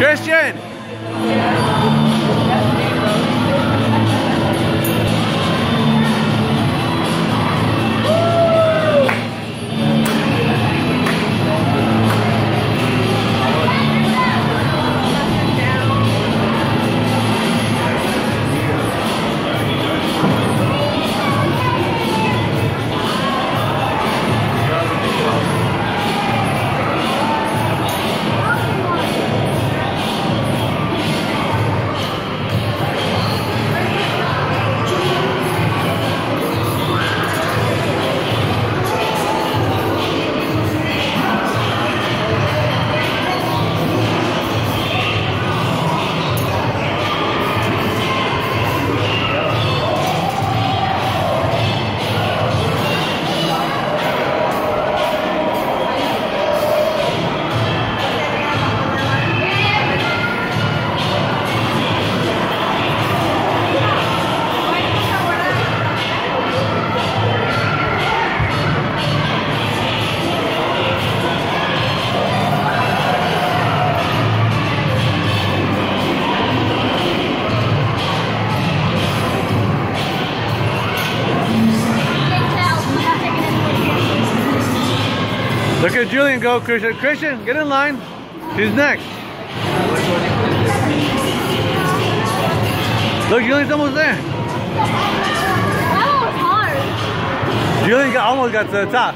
Christian! Look at Julian go, Christian. Christian, get in line. He's next. Look, Julian's almost there. That one was hard. Julian got, almost got to the top.